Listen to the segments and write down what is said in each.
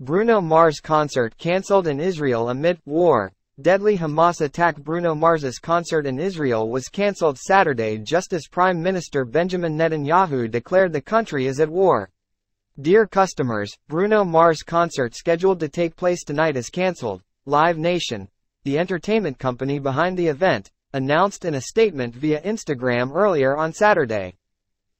Bruno Mars concert cancelled in Israel amid war. Deadly Hamas attack Bruno Mars's concert in Israel was cancelled Saturday just as Prime Minister Benjamin Netanyahu declared the country is at war. Dear customers, Bruno Mars concert scheduled to take place tonight is cancelled. Live Nation, the entertainment company behind the event, announced in a statement via Instagram earlier on Saturday.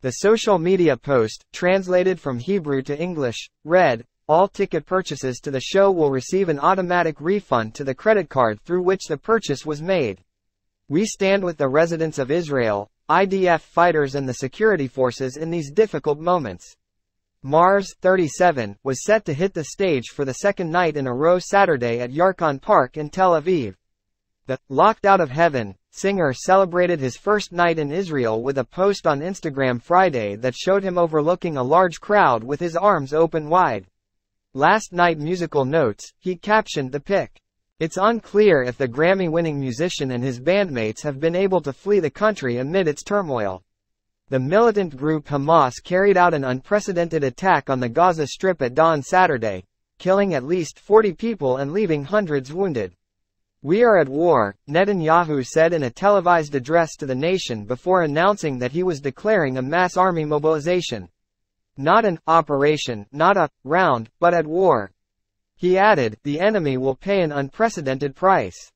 The social media post, translated from Hebrew to English, read, all ticket purchases to the show will receive an automatic refund to the credit card through which the purchase was made. We stand with the residents of Israel, IDF fighters and the security forces in these difficult moments. Mars, 37, was set to hit the stage for the second night in a row Saturday at Yarkon Park in Tel Aviv. The Locked Out of Heaven singer celebrated his first night in Israel with a post on Instagram Friday that showed him overlooking a large crowd with his arms open wide. Last night musical notes, he captioned the pic. It's unclear if the Grammy-winning musician and his bandmates have been able to flee the country amid its turmoil. The militant group Hamas carried out an unprecedented attack on the Gaza Strip at dawn Saturday, killing at least 40 people and leaving hundreds wounded. We are at war, Netanyahu said in a televised address to the nation before announcing that he was declaring a mass army mobilization. Not an operation, not a round, but at war. He added, the enemy will pay an unprecedented price.